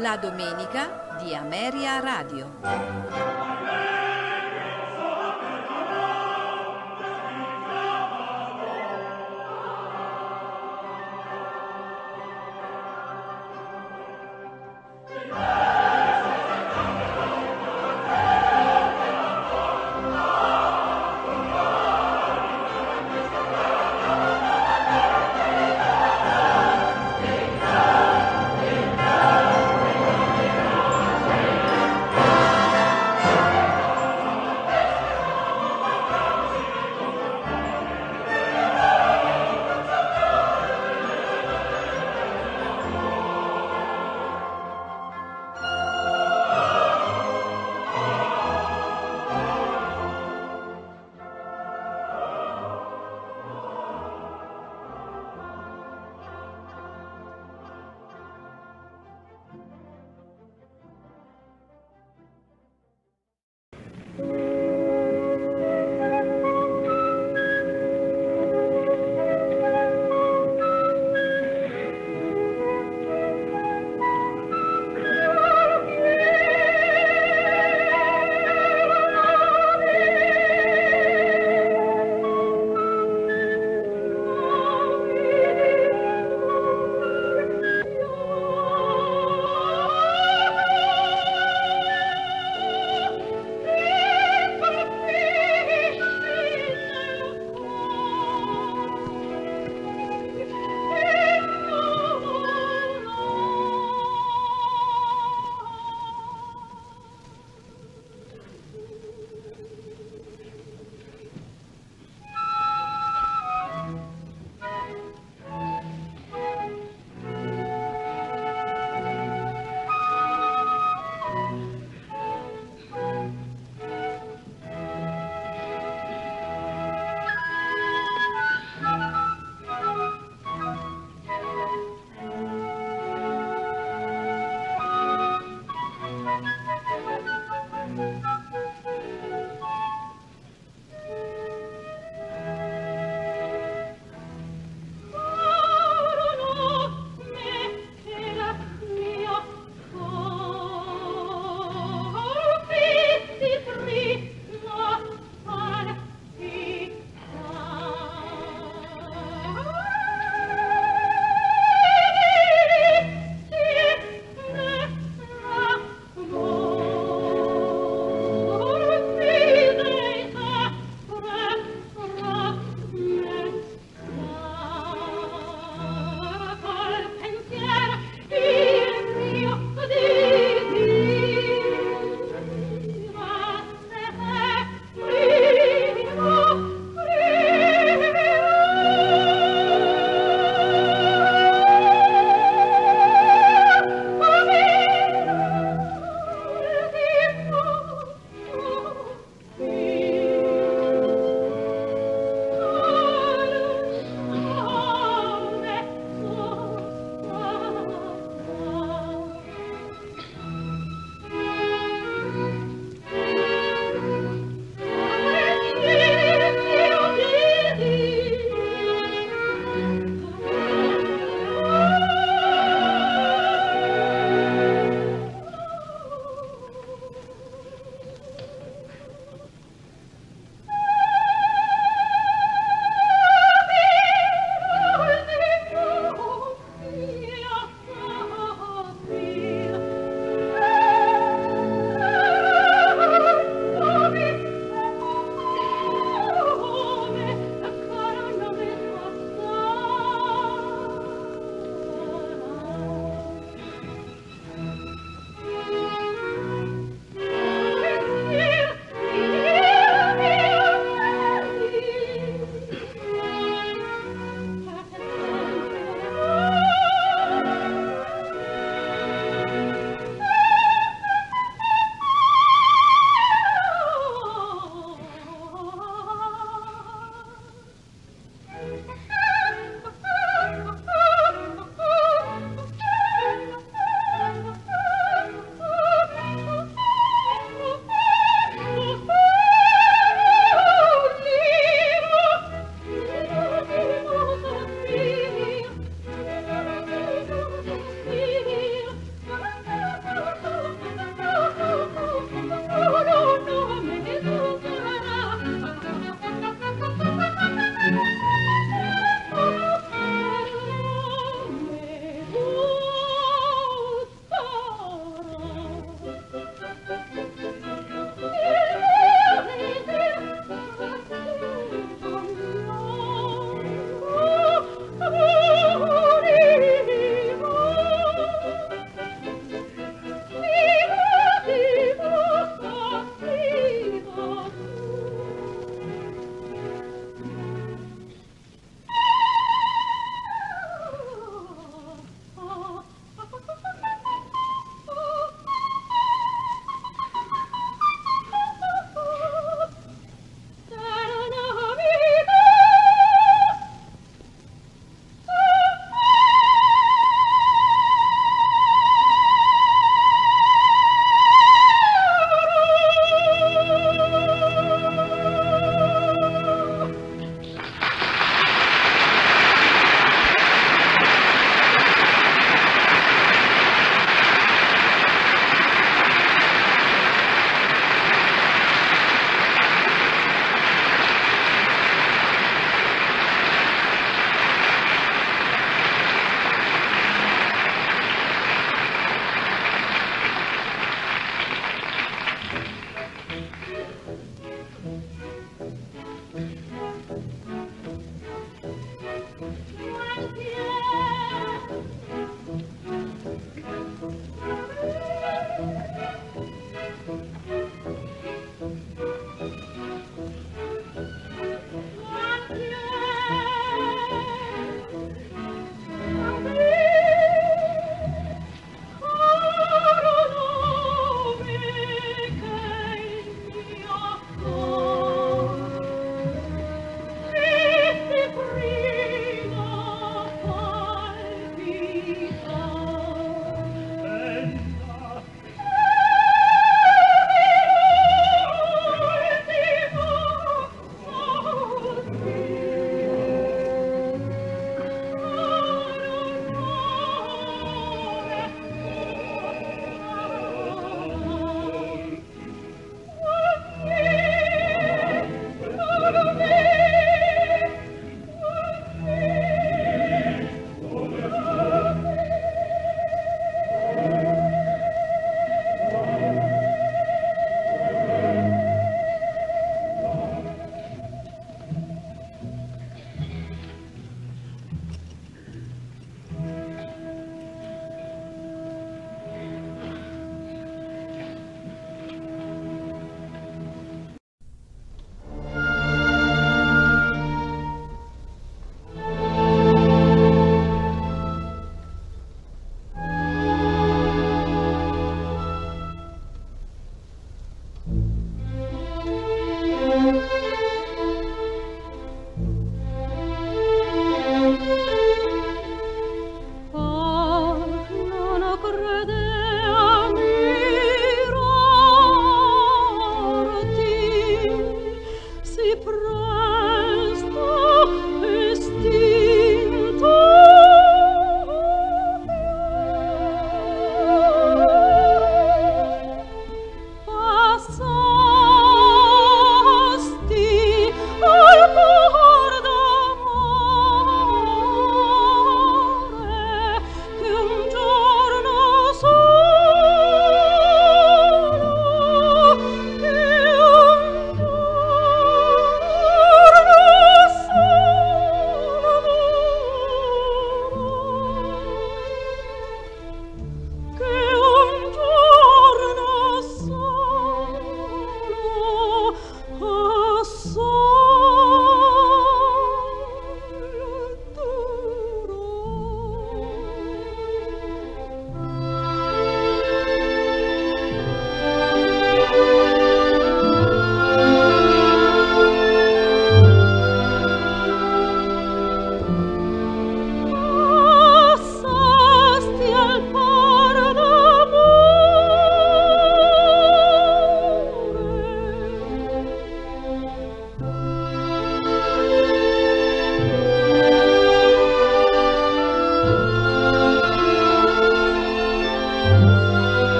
La domenica di Ameria Radio.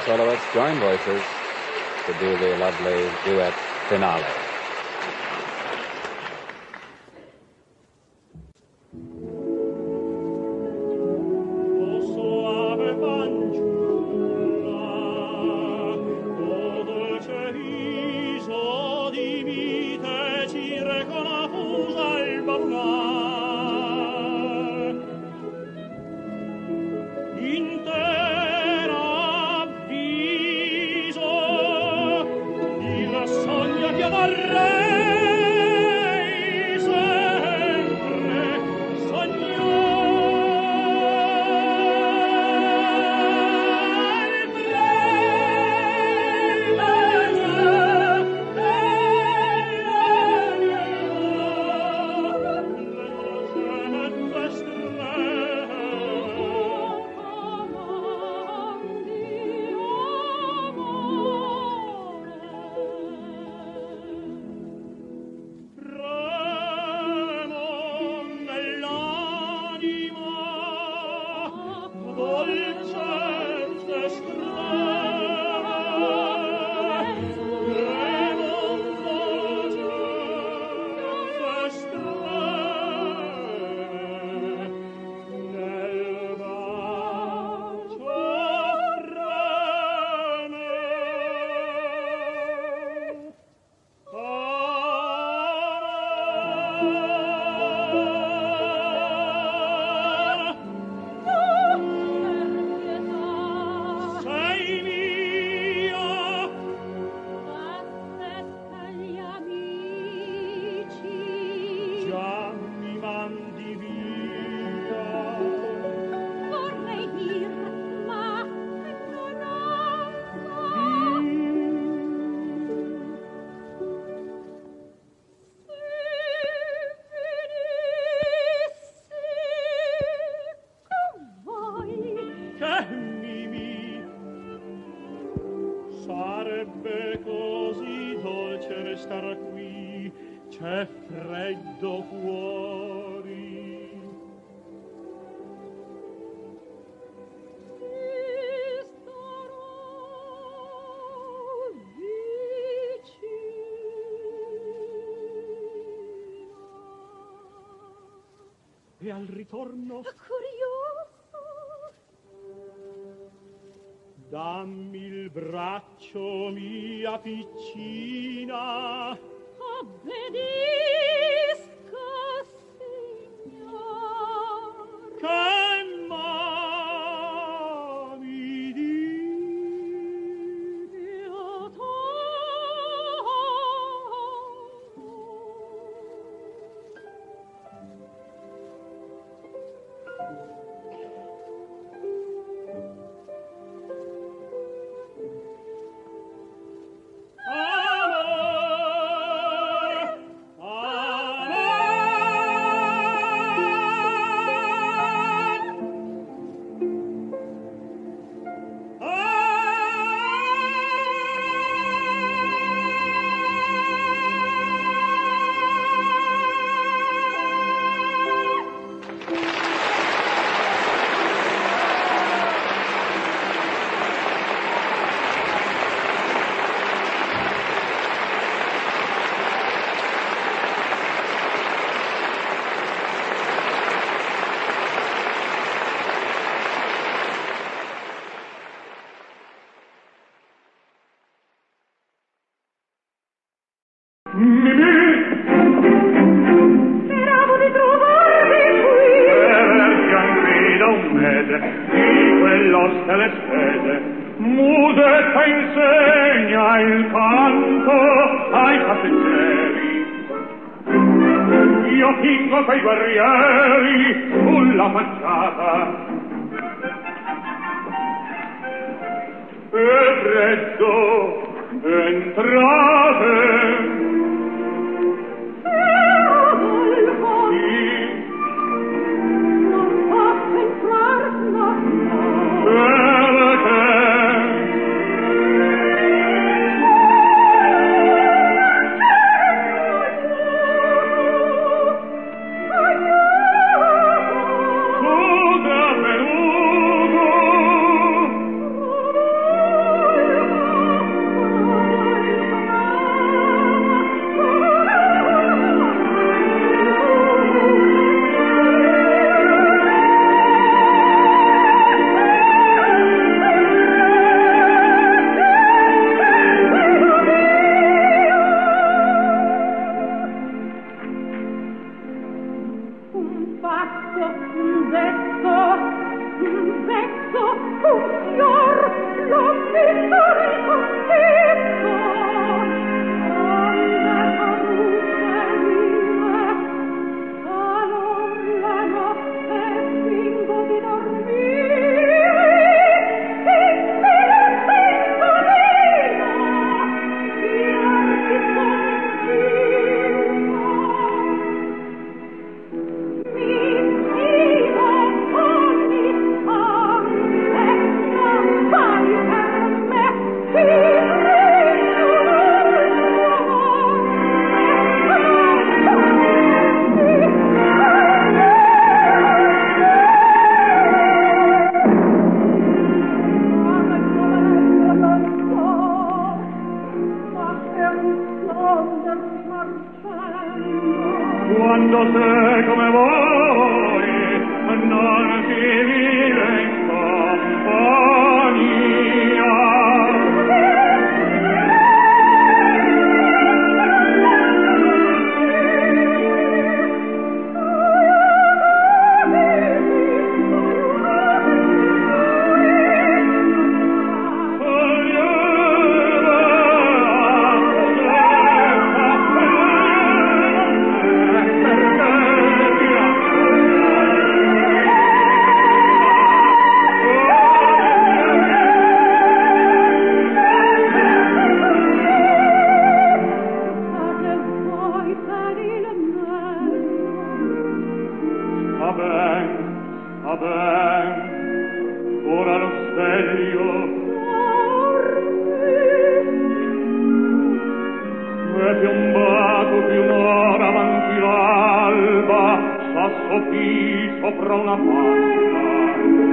Soloists join voices to do the lovely duet finale. e al ritorno? Oh, curioso. Dammi il braccio mia piccina comprò una panca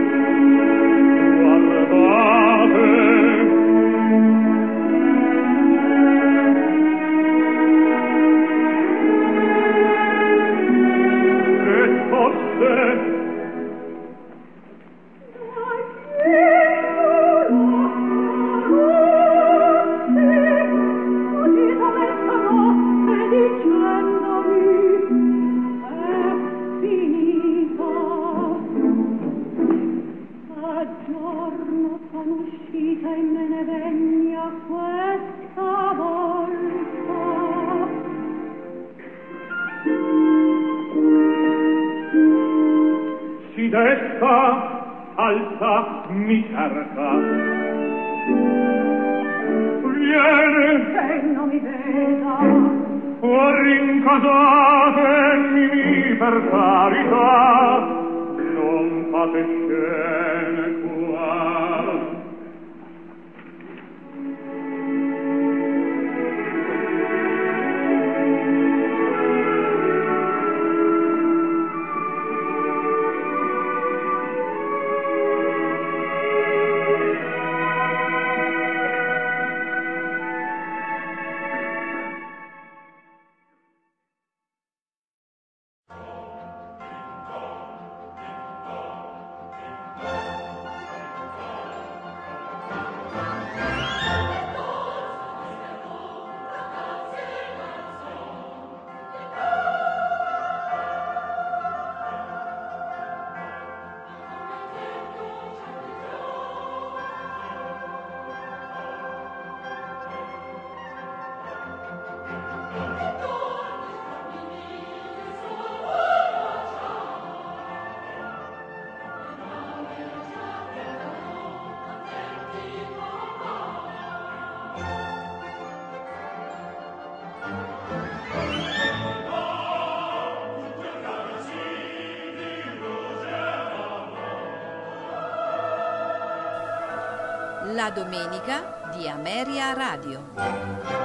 La domenica di Ameria Radio.